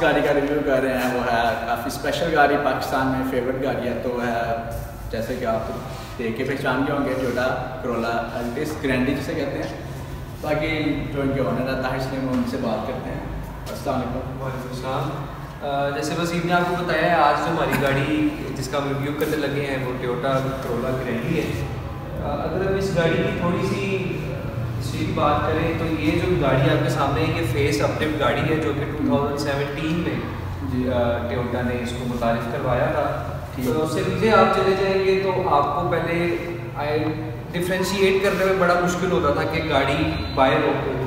गाड़ी का रिव्यू कर रहे हैं, वो है काफ़ी स्पेशल गाड़ी, पाकिस्तान में फेवरेट गाड़ी है तो है, जैसे कि आप देख के पहचान गए होंगे जोडा करोला अल्टिस ग्रैंडी जिसे कहते हैं। बाकी जो इनके ऑनर है इसलिए हम उनसे बात करते हैं। अस्सलाम जैसे वसीम ने आपको बताया आज जो हमारी गाड़ी जिसका हम रिव्यू करने लगे हैं, वो टोयोटा करोला ग्रैंडी है। अगर हम इस गाड़ी की थोड़ी सी हिस्ट्री भी बात करें तो ये जो गाड़ी आपके सामने है ये फेस अपटिव गाड़ी है जो कि 2017 में टोटा टोयोटा ने इसको मुतारफ़ करवाया था। तो उससे पीछे आप चले जाएँगे तो आपको पहले आई डिफ्रेंशिएट करने में बड़ा मुश्किल होता था कि गाड़ी बाय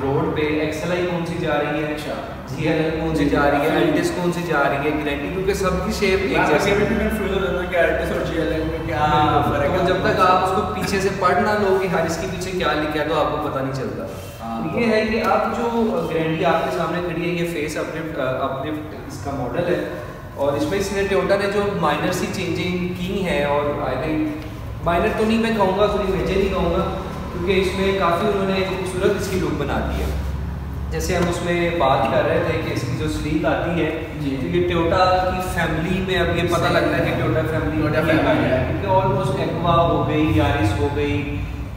रोड पे एक्सएलआई कौन सी जा रही है। कौन सी जा रही है एल्टिस कौन सी जा रही है ग्रेंटी क्योंकि सबकी शेप एक जैसे हो है है तो जब तक आप उसको पीछे से पढ़ ना लो कि हर इसके पीछे क्या लिखा है तो आपको पता नहीं चलता। हाँ, तो ये है कि अब जो ग्रैंडी आपके सामने खड़ी है ये फेस अपलिफ्ट अपलिफ्ट इसका मॉडल है। और इसमें इसने टोयोटा ने जो माइनर सी चेंजिंग की है और आई थिंक माइनर तो नहीं मैं कहूँगा थोड़ी मेजर नहीं कहूँगा क्योंकि इसमें काफ़ी उन्होंने खूबसूरत इसकी लुक बना दी है। जैसे हम उसमें बात कर रहे थे कि इसकी जो स्लीक आती है तो ये टोयोटा की फैमिली में अब ये पता लगता है कि टोयोटा फैमिली है। क्योंकि ऑलमोस्ट एक्वा हो गई यारिस हो गई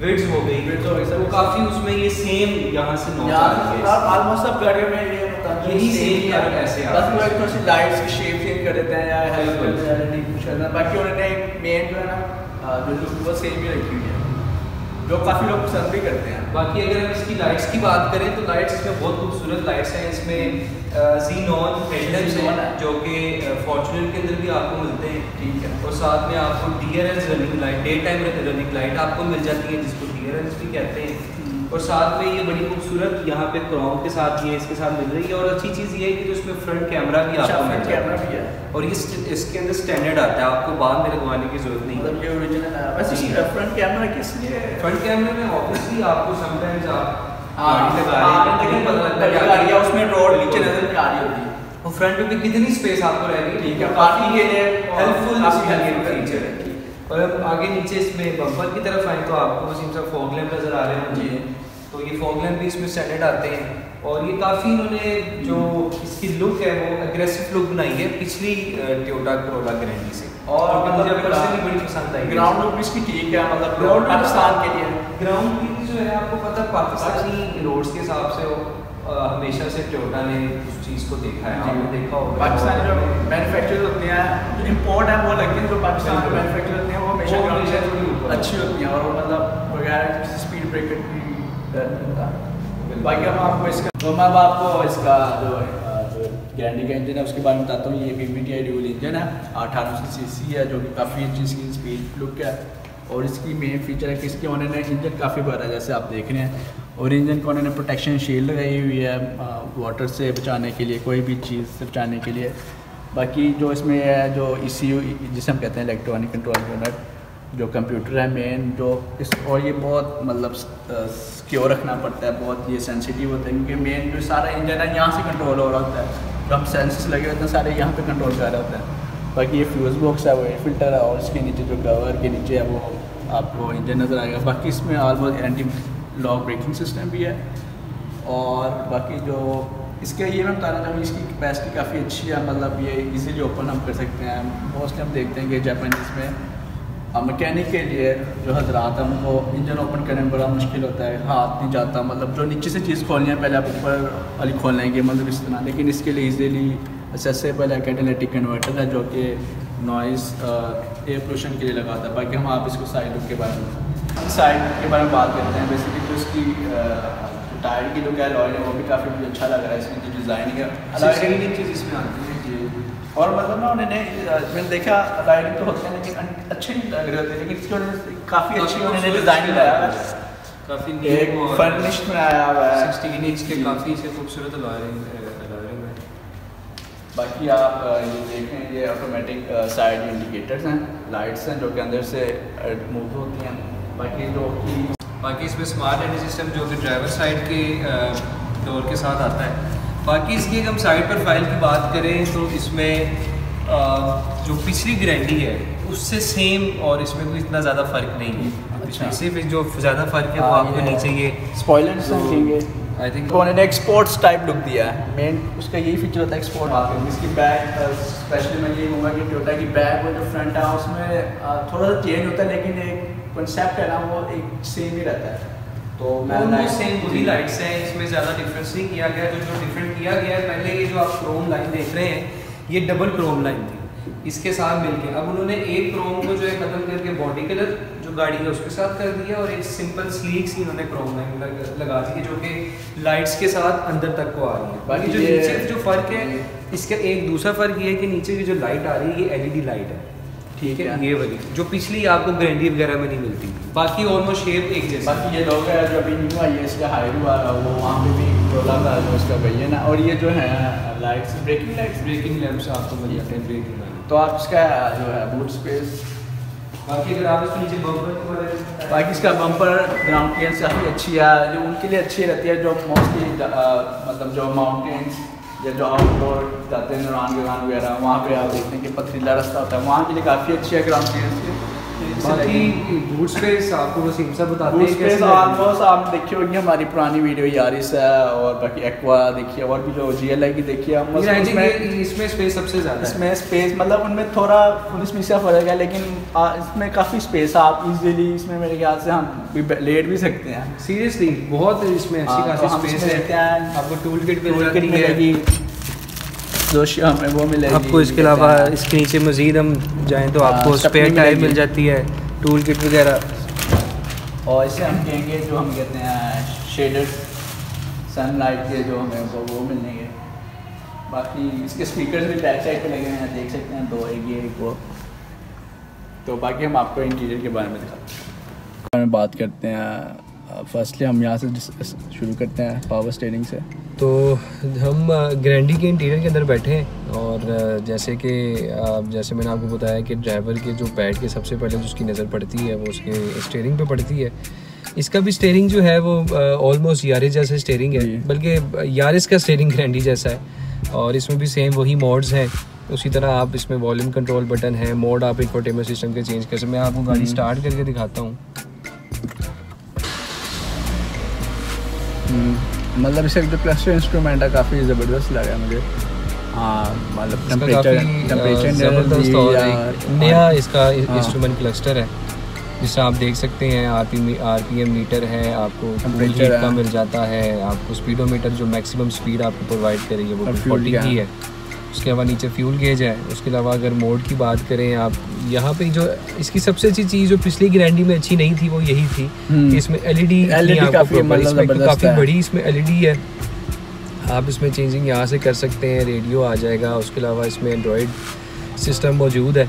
विड्स हो गई। विड्स हो गई सर। वो काफ़ी उसमें ये सेम यहाँ से रही ऑलमोस्ट सब गाड़ियों में ये यही सेम ऐसे बस वो एक थोड़ी लाइट्स की शेप चेंज कर देते हैं या हेल्प कर देते हैं बाकी उन्होंने मेन जो है ना जो वो सेम ही रखी हुई है। जो काफ़ी लोग पसंद भी करते हैं। बाकी अगर हम इसकी लाइट्स की बात करें तो लाइट्स इसमें बहुत खूबसूरत लाइट्स हैं। इसमें जीनॉन हेडलाइट्स हैं जो कि फॉर्चुनर के अंदर भी आपको मिलते हैं। ठीक है। और साथ में आपको D running light daytime running light आपको मिल जाती है जिसको डी भी कहते हैं। और साथ में ये बड़ी खूबसूरत यहाँ पे क्रोम के साथ ये इसके साथ मिल रही है और अच्छी चीज़ ये है कि जो इसमें फ्रंट कैमरा भी आपको फ्रंट कैमरा भी है। और ये इसके अंदर स्टैंडर्ड आता है आपको बाद में लगवाने की ज़रूरत नहीं मतलब ये ओरिजिनल है। वैसे फ्रंट कैमरा किस लिए फ्रंट कैमरे में ऑब्वियसली आपको समटाइम्स आप उसमें रोड नीचे नज़र आ रही होती। है फ्रंट में कितनी स्पेस आपको रहेगी? ठीक है पार्किंग के लिए हेल्पफुल फीचर है। और अब आगे नीचे इसमें बम्पर की तरफ़ आए तो आपको वसीम साहब फॉग लैम्प नज़र आ रहे होंगे। तो ये फॉग लैम्प भी इसमें स्टैंडर्ड आते हैं। और ये काफ़ी इन्होंने जो इसकी लुक है वो अग्रेसिव लुक बनाई है पिछली टोयोटा करोला ग्रैंडी से। और मुझे पर्सनली बड़ी पसंद आई ग्राउंड लुक इसकी ठीक है मतलब ग्राउंड पाकिस्तान के लिए। ग्राउंड की जो है आपको पता पाकिस्तानी रोड्स के हिसाब से हमेशा से टोयोटा ने उस चीज़ को देखा है। आपने देखा होगा। पाकिस्तानी जो मैन्युफैक्चर होते हैं जो इम्पोर्ट है वो लगते हैं जो पाकिस्तान में मैन्युफैक्चर होते हैं वो हमेशा हमेशा अच्छी होती हैं और मतलब बगैर किसी स्पीड ब्रेकर की बाकी हम आपको इसका तो मैं आपको इसका जो गैंडी का इंजन है उसके बारे में बताता हूँ। ये B B T I dual engine है अठारह सौ सी सी है जो कि काफ़ी अच्छी इसकी स्पीड लुक है। और इसकी मेन फीचर है कि इसके उन्होंने इंजन काफ़ी बड़ा है, जैसे आप देख रहे हैं। और इंजन को उन्होंने प्रोटेक्शन शील्ड लगाई हुई है वाटर से बचाने के लिए, कोई भी चीज़ से बचाने के लिए। बाकी जो इसमें है, जो ई सी यू जिसे हम कहते हैं इलेक्ट्रॉनिक कंट्रोल यूनिट जो कंप्यूटर है मेन जो इस, और ये बहुत मतलब सिक्योर रखना पड़ता है, बहुत ये सेंसिटिव होता है, क्योंकि मेन जो सारा इंजन है, यहाँ से कंट्रोल हो रहा होता है। जो हम सेंसेस लगे होते हैं, सारे यहाँ पे कंट्रोल कर रहे होते हैं। बाकी ये फ्यूज़ बॉक्स है, वो एयर फ़िल्टर है और इसके नीचे जो कवर के नीचे है वो आपको इंजन नज़र आएगा। बाकी इसमें almost anti lock braking system भी है और बाकी जो इसके ये मैं बताना चाहूँगी इसकी कैपेसिटी काफ़ी अच्छी है मतलब ये इजीली ओपन हम कर सकते हैं। मोस्टली हम देखते हैं कि जापानीज़ में मकैनिक के लिए जो हजरात उनको इंजन ओपन करने में बड़ा मुश्किल होता है, हाथ नहीं जाता मतलब जो नीचे से चीज़ खोलनी है, पहले आप ऊपर वाली खोल लेंगे मतलब इस तरह। लेकिन इसके लिए ईजिली असेसेबल है कैटेलिटिक कन्वर्टर है जो कि नॉइस एयर पोल्यूशन के लिए लगाता है। बाकी हम आप इसको साइड लुक के बारे में साइड लुक के बारे में बात करते हैं। बेसिकली जो इसकी टायर की लुक है लॉयल है वो भी काफ़ी अच्छा लग रहा है। इसमें जो डिज़ाइन है चीज़ इसमें आती है जी और मतलब ना उन्होंने मैंने देखा राइडिंग तो होते हैं लेकिन अच्छे नहीं लग रहे होते लेकिन इसके उन्होंने काफ़ी अच्छी उन्होंने डिज़ाइन लगाया है। काफ़ी एक फर्निश बनाया हुआ है। सिक्सटीन इंच के काफ़ी से खूबसूरत लॉयरिंग बाकी आप ये देखें ये ऑटोमेटिक साइड इंडिकेटर्स हैं लाइट्स हैं जो कि अंदर से मूव होती हैं। बाकी जो कि बाकी इसमें स्मार्ट एंड सिस्टम जो कि ड्राइवर साइड के डोर के साथ आता है। बाकी इसकी हम साइड पर फ़ाइल की बात करें तो इसमें जो पिछली गारंटी है उससे सेम और इसमें कोई इतना ज़्यादा फ़र्क नहीं है। अच्छा। सिर्फ़ जो ज़्यादा फ़र्क है वो हाँ, आपको नीचे ये स्पॉयलर आई थिंक उन्होंने एक्सपोर्ट्स टाइप लुक दिया है। मेन उसका यही फीचर होता है एक्सपोर्ट इसकी बैग स्पेशली मैं ये कहूँगा कि टोटा की बैग वो जो फ्रंट है उसमें uh, थोड़ा सा चेंज होता है लेकिन एक कंसेप्ट है ना वो एक सेम ही रहता है। तो मैं सेम वही लाइट्स हैं इसमें ज़्यादा डिफरेंस नहीं किया गया। जो जो डिफरेंट किया गया है पहले ये जो आप क्रोम लाइन देख रहे हैं ये डबल क्रोम लाइन थी। इसके साथ मिलके। अब उन्होंने एक क्रोम को जो है खत्म करके बॉडी कलर गाड़ी है उसके साथ कर दिया और एक सिंपल स्लीक सी उन्होंने क्रोम लाइन लगा दी है जो कि लाइट्स के साथ अंदर तक को आ रही है। बाकी जो नीचे जो फ़र्क है इसका एक दूसरा फ़र्क ये है कि नीचे की जो लाइट आ रही है ये एलईडी लाइट है। ठीक है? ये वाली जो पिछली आपको ग्रैंडी वगैरह में नहीं मिलती। बाकी ऑलमोस्ट शेप एक जैसे। बाकी ये लोग है जो अभी न्यू आई है इसका हाईरू आ रहा वो वहाँ पे भी रोला था जो उसका भैया ना और ये जो है lights braking lights braking lamps आपको मिल जाते हैं ब्रेकिंग तो आप इसका जो है बूट स्पेस बाकी अगर आप बम्पर बाकी इसका बम्पर ग्राउंड क्लियरेंस काफ़ी अच्छी है। जो उनके लिए अच्छी रहती है, जो मोस्टली मतलब जो माउंटेन्स या जो आउटडोर जाते हैं नौरान वगैरह, वहाँ पे आप देखते हैं कि पथरीला रास्ता होता है। वहाँ के लिए काफ़ी अच्छी है ग्राउंड क्लियरेंस बाकी बूट स्पेस आपको वसीम साहब बताते हैं स्पेस ऑलमोस्ट आप देखिए होगी हमारी पुरानी वीडियो यारिस है और बाकी एक्वा देखिए और भी जो जी एल आई की देखिए इसमें इसमें स्पेस सबसे ज़्यादा इसमें स्पेस मतलब उनमें थोड़ा फ़र्क है लेकिन इसमें काफ़ी स्पेस है आप इजीली इसमें मेरे ख्याल से हम लेट भी सकते हैं। सीरियसली बहुत इसमें अच्छी खासी स्पेस है। आपको टूल किट मिलेगी। जो हमें वो मिलेगी आपको इसके अलावा इसके नीचे मज़ीद हम जाएँ तो आपको स्पेयर टायर मिल जाती है टूल किट वगैरह। और इसे हम कहेंगे जो हम कहते हैं शेडर सनलाइट के जो हमें वो वो मिलेंगे बाकी इसके स्पीकर भी बैक साइड पे लगे हैं देख सकते हैं दो एक ये एक वो। तो बाकी हम आपको इंटीरियर के बारे में दिखाते हैं। बात करते हैं फर्स्टली हम यहाँ से शुरू करते हैं पावर स्टेरिंग से। तो हम ग्रैंडी के इंटीरियर के अंदर बैठे हैं और जैसे कि जैसे मैंने आपको बताया कि ड्राइवर के जो बैठ के सबसे पहले जो उसकी नज़र पड़ती है वो उसके स्टेयरिंग पे पड़ती है। इसका भी स्टेयरिंग जो है वो ऑलमोस्ट यारिस जैसा स्टेयरिंग है बल्कि यारिस का स्टेयरिंग ग्रैंडी जैसा है। और इसमें भी सेम वही मोड्स हैं। उसी तरह आप इसमें वॉल्यूम कंट्रोल बटन है मोड आप इंफोटेमर सिस्टम के चेंज कर सकते मैं आपको गाड़ी स्टार्ट हम्म। करके दिखाता हूँ। मतलब इसे प्लस टू इंस्ट्रूमेंट है काफ़ी ज़बरदस्त लगा मुझे। हाँ मतलब टेम्परेचर टेम्परेचर नया इसका इंस्ट्रूमेंट क्लस्टर है जिससे आप देख सकते हैं R P R P M meter है आपको का मिल जाता है आपको स्पीडोमीटर जो मैक्सिमम स्पीड आपको प्रोवाइड करेगी वो फोर्टी की है। उसके अलावा नीचे फ्यूल गेज है उसके अलावा अगर मोड की बात करें आप यहाँ पे जो इसकी सबसे अच्छी चीज़ जो पिछली ग्रैंडी में अच्छी नहीं थी वो यही थी इसमें एल ई डी काफ़ी बड़ी इसमें एलईडी है। आप इसमें चेंजिंग यहाँ से कर सकते हैं रेडियो आ जाएगा उसके अलावा इसमें एंड्रॉयड सिस्टम मौजूद है।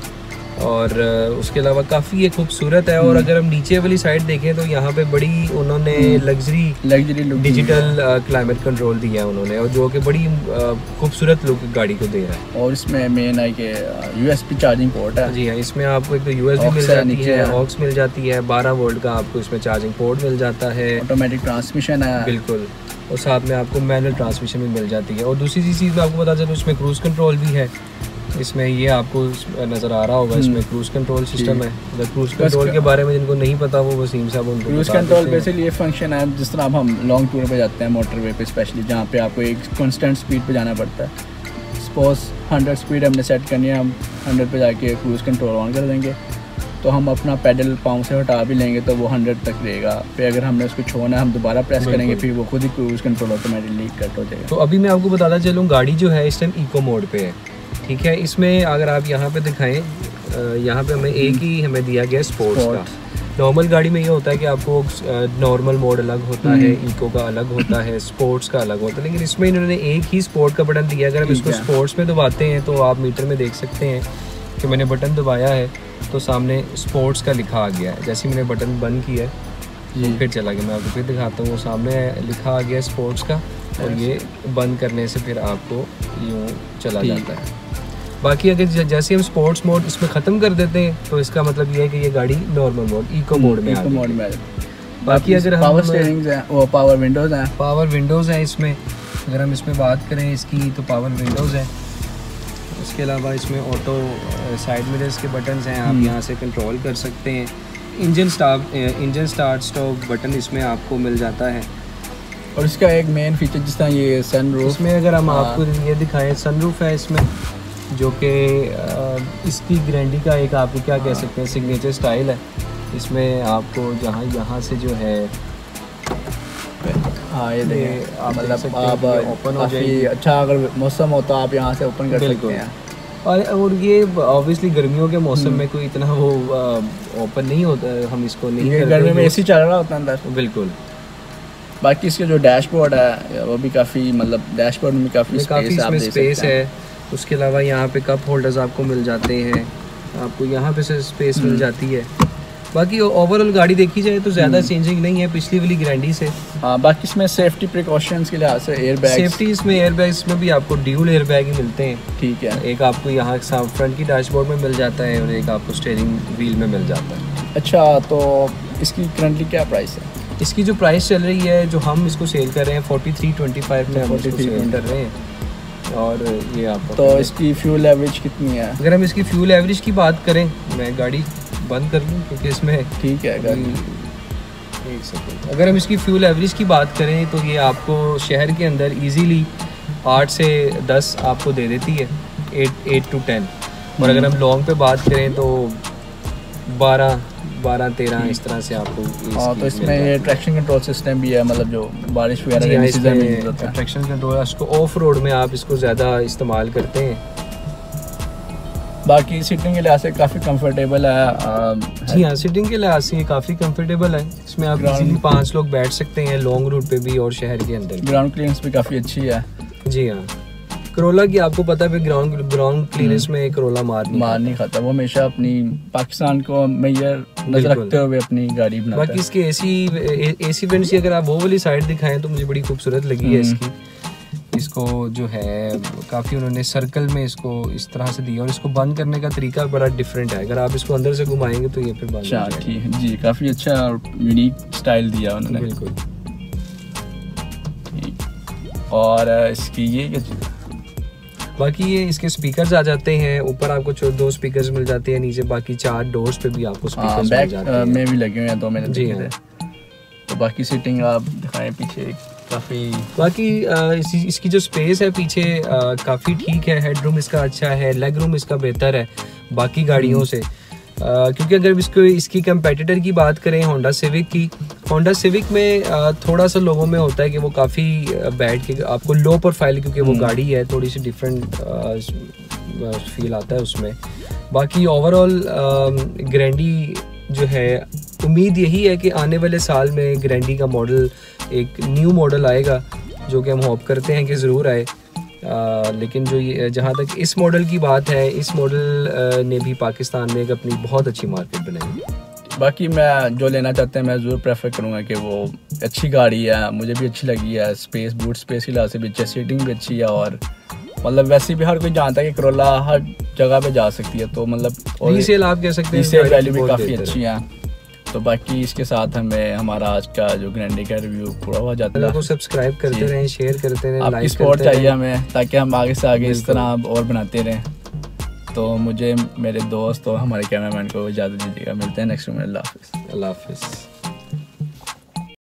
और उसके अलावा काफ़ी ये खूबसूरत है और हम्म। अगर हम नीचे वाली साइड देखें तो यहाँ पे बड़ी उन्होंने luxury luxury digital climate control दिया है। उन्होंने और जो कि बड़ी खूबसूरत लुक गाड़ी को दे रहा है। और इसमें मेन आई के यूएसबी चार्जिंग पोर्ट है। जी हाँ इसमें आपको एक तो यूएसबी मिल जाती है ऑक्स मिल जाती है बारह वोल्ट का आपको इसमें चार्जिंग पोर्ट मिल जाता है। ऑटोमेटिक ट्रांसमिशन है। बिल्कुल। और साथ में आपको मैनुअल ट्रांसमिशन भी मिल जाती है। और दूसरी चीज़ मैं आपको बता चलूँ इसमें क्रूज़ कंट्रोल भी है। इसमें ये आपको नज़र आ रहा होगा इसमें क्रूज कंट्रोल सिस्टम है। क्रूज कंट्रोल के बारे में जिनको नहीं पता वो वसीम साहब उनको क्रूज कंट्रोल बेसिकली ये फ़ंक्शन है जिस तरह हम लॉन्ग टूर पे जाते हैं मोटर वे पे स्पेशली जहाँ पे आपको एक कॉन्स्टेंट स्पीड पे जाना पड़ता है। सपोज़ हंड्रेड स्पीड हमने सेट करनी है हम हंड्रेड पे जाके क्रूज कंट्रोल ऑन कर देंगे। तो हम अपना पैडल पाँव से हटा भी लेंगे तो वो हंड्रेड तक रहेगा। फिर अगर हमने उसको छोड़ना है हम दोबारा प्रेस करेंगे फिर वो खुद ही क्रूज कंट्रोल ऑटोमेटिकली कट हो जाएगा। तो अभी मैं आपको बताता चलूँ गाड़ी जो है इस टाइम इको मोड पे है। ठीक है इसमें अगर आप यहाँ पे दिखाएँ यहाँ पे हमें एक ही हमें दिया गया स्पोर्ट्स का। नॉर्मल गाड़ी में ये होता है कि आपको नॉर्मल मोड अलग होता है इको हम्म। का अलग होता है स्पोर्ट्स का अलग होता है लेकिन इसमें इन्होंने एक ही स्पोर्ट का बटन दिया अगर हम इसको स्पोर्ट्स में दबाते हैं तो आप मीटर में देख सकते हैं कि मैंने बटन दबाया है तो सामने स्पोर्ट्स का लिखा आ गया है। जैसे मैंने बटन बंद किया है तो फिर चला गया। मैं आपको फिर दिखाता हूँ सामने लिखा आ गया स्पोर्ट्स का और ये बंद करने से फिर आपको यूँ चला जाता है। बाकी अगर जैसे हम स्पोर्ट्स मोड इसमें ख़त्म कर देते हैं तो इसका मतलब ये है कि ये गाड़ी नॉर्मल मोड इको मोड में इको मोड में बाकी अगर हम पावर स्टीयरिंग हैं वो पावर विंडोज़ हैं। पावर विंडोज़ हैं इसमें। अगर हम इसमें बात करें इसकी तो पावर विंडोज़ हैं। इसके अलावा इसमें ऑटो साइड मिरर्स के बटन्स हैं आप हम्म। यहाँ से कंट्रोल कर सकते हैं। Engine start engine start stop button इसमें आपको मिल जाता है और इसका एक मेन फीचर जिस तरह ये सन रूफ इसमें अगर हम। आपको ये दिखाएँ सनरूफ है इसमें जो कि इसकी गारंटी का एक आपको क्या कह सकते हैं सिग्नेचर स्टाइल है इसमें आपको जहाँ यहाँ से जो है हाँ ये ये देखें आप देख मतलब आप open हो काफ़ी जाएगी। अच्छा अगर मौसम हो तो आप यहाँ से ओपन कर सकते हैं और और ये ऑब्वियसली गर्मियों के मौसम हम्म। में कोई इतना वो ओपन नहीं होता हम इसको नहीं ये गर्मी में ए एसी चल रहा होता है अंदर। बिल्कुल। बाकी इसके जो डैशबोर्ड है वो भी काफ़ी मतलब डैशबोर्ड में काफ़ी काफ़ी स्पेस आप स्पेस है। उसके अलावा यहाँ पे कप होल्डर्स आपको मिल जाते हैं। आपको यहाँ पे से स्पेस मिल हम्म। जाती है। बाकी ओवरऑल गाड़ी देखी जाए तो ज़्यादा हम्म। चेंजिंग नहीं है पिछली वाली गारंटी से। हाँ बाकी इसमें सेफ्टी प्रिकॉशंस के लिहाज से एयर बैग सेफ्टी इसमें एयर बैग्स में भी आपको ड्यूल एयर बैग ही मिलते हैं। ठीक है। एक आपको यहाँ फ्रंट की डैशबोर्ड में मिल जाता है और एक आपको स्टेयरिंग व्हील में मिल जाता है। अच्छा तो इसकी करंटली क्या प्राइस है? इसकी जो प्राइस चल रही है जो हम इसको सेल कर रहे हैं फोर्टी थ्री ट्वेंटी फाइव में हम इसको सेल कर रहे हैं। और ये आपको तो इसकी फ्यूल एवरेज कितनी है? अगर हम इसकी फ्यूल एवरेज की बात करें मैं गाड़ी बंद कर दूँ क्योंकि इसमें ठीक है गाड़ी एक सेकंड अगर हम इसकी फ्यूल एवरेज की बात करें तो ये आपको शहर के अंदर इजीली आठ से दस आपको दे देती है एट एट टू टेन और अगर हम लॉन्ग पे बात करें तो बारह बारह तेरह इस तरह से आपको हाँ तो इसमें ये ट्रैक्शन कंट्रोल सिस्टम भी है मतलब जो बारिश वगैरह ट्रैक्शन कंट्रोल उसको ऑफ़ रोड में आप इसको ज़्यादा इस्तेमाल करते हैं। बाकी सीटिंग के लिहाज से काफ़ी कंफर्टेबल है आ, जी हाँ सिटिंग के लिहाज से काफ़ी कंफर्टेबल है। इसमें आप इजीली पाँच लोग बैठ सकते हैं लॉन्ग रूट पे भी और शहर के अंदर ग्राउंड क्लियरेंस भी काफ़ी अच्छी है। जी हाँ। करोला की आपको पता है ग्राउंड ग्राउंड क्लियरेंस में करोला मार नहीं मार नहीं खाता वो हमेशा अपनी पाकिस्तान को मैयर नज़र रखते हुए अपनी गाड़ी बनाता बाकी इसके एसी एसी वेंट्स की अगर आप वो वाली साइड दिखाएँ तो मुझे बड़ी खूबसूरत लगी है हम्म। इसकी। इसको जो है काफ़ी उन्होंने सर्कल में इसको इस तरह से दिया और इसको बंद करने का तरीका बड़ा डिफरेंट है। अगर आप इसको अंदर से घुमाएँगे तो ये फिर बंद अच्छा ठीक है। जी काफ़ी अच्छा और यूनिक स्टाइल दिया उन्होंने। बिल्कुल। और इसकी ये है? बाकी ये इसके स्पीकर्स आ जाते हैं। ऊपर आपको दो स्पीकर्स मिल जाते हैं नीचे बाकी चार डोर्स पे भी आपको हाँ स्पीकर्स मिल जाते हैं। में भी लगे हुए हैं दो मैंने जी हाँ। तो बाकी सीटिंग आप दिखाएँ पीछे। काफ़ी बाकी इसी इसकी जो स्पेस है पीछे काफ़ी ठीक है हेड रूम इसका अच्छा है लेग रूम इसका बेहतर है बाकी गाड़ियों से। अ, क्योंकि अगर इसको इसकी कंपेटिटर की बात करें होंडा सिविक की होंडा सिविक में अ, थोड़ा सा लोगों में होता है कि वो काफ़ी बैठ के आपको लो प्रोफ़ाइल क्योंकि वो हम्म। गाड़ी है थोड़ी सी डिफरेंट फील आता है उसमें। बाकी ओवरऑल ग्रैंडी जो है उम्मीद यही है कि आने वाले साल में ग्रैंडी का मॉडल एक न्यू मॉडल आएगा जो कि हम होप करते हैं कि ज़रूर आए। आ, लेकिन जो ये जहाँ तक इस मॉडल की बात है इस मॉडल ने भी पाकिस्तान में एक अपनी बहुत अच्छी मार्केट बनाई। बाकी मैं जो लेना चाहते हैं मैं ज़रूर प्रेफर करूँगा कि वो अच्छी गाड़ी है मुझे भी अच्छी लगी है स्पेस बूट स्पेस के लिहाज से भी अच्छी सीटिंग भी अच्छी है और मतलब वैसे भी हर कोई जानता है कि करोला हर जगह पे जा सकती है तो मतलब और रीसेल आप कह सकते हैं वैल्यू भी काफ़ी अच्छी है। तो बाकी इसके साथ हमें हमारा आज का जो ग्रैंडी का रिव्यू पूरा हुआ जाता है सब्सक्राइब करते रहें शेयर करते रहें आपकी स्पोर्ट चाहिए हमें ताकि हम आगे से आगे इस। तरह और बनाते रहें। तो मुझे मेरे दोस्त और हमारे कैमरामैन को इजाज़त दीजिएगा। मिलते हैं नेक्स्ट में अल्लाह हाफिज़। अल्लाह हाफिज़।